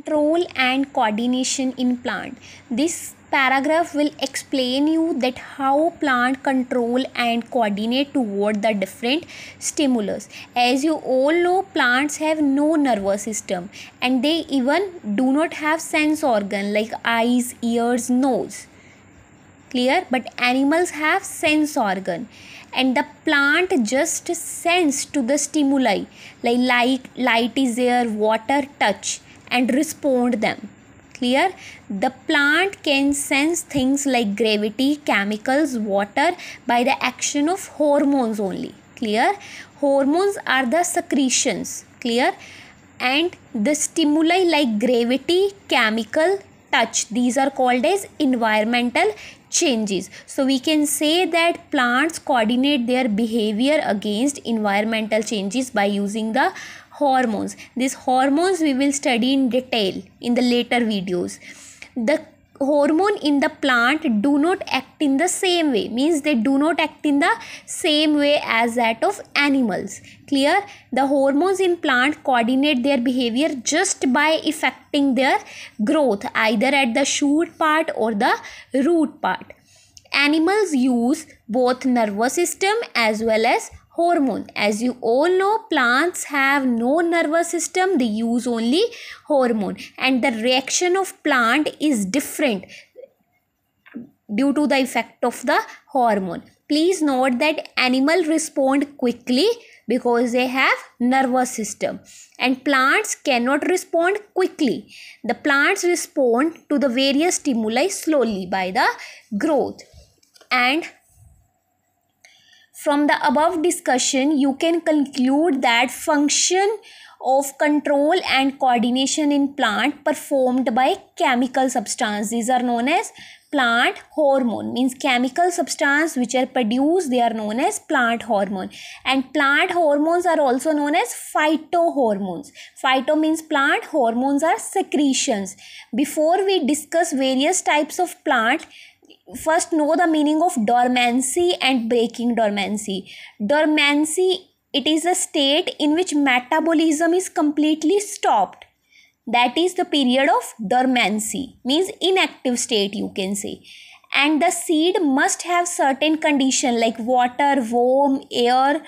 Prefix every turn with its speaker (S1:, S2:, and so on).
S1: control and coordination in plant. This paragraph will explain you that how plant control and coordinate toward the different stimulus. As you all know plants have no nervous system and they even do not have sense organ like eyes ears nose. Clear? But animals have sense organ and the plant just sense to the stimuli. Like light light is there water touch and respond them. Clear? The plant can sense things like gravity chemicals water by the action of hormones only. Clear? Hormones are the secretions. Clear? And the stimuli like gravity chemical touch these are called as environmental changes. So we can say that plants coordinate their behavior against environmental changes by using the hormones. These hormones we will study in detail in the later videos. The hormone in the plant do not act in the same way. Means they do not act in the same way as that of animals. Clear? The hormones in plant coordinate their behavior just by affecting their growth either at the shoot part or the root part. Animals use both nervous system as well as hormone. As you all know plants have no nervous system they use only hormone. And the reaction of plant is different due to the effect of the hormone. Please note that animal respond quickly because they have nervous system. And plants cannot respond quickly. The plants respond to the various stimuli slowly by the growth. And from the above discussion, you can conclude that function of control and coordination in plant performed by chemical substance. These are known as plant hormone. Means chemical substance which are produced they are known as plant hormone. And plant hormones are also known as phytohormones. Phyto means plant hormones are secretions. Before we discuss various types of plant first know the meaning of dormancy and breaking dormancy. Dormancy it is a state in which metabolism is completely stopped. That is the period of dormancy means inactive state you can say. And the seed must have certain condition like water warm air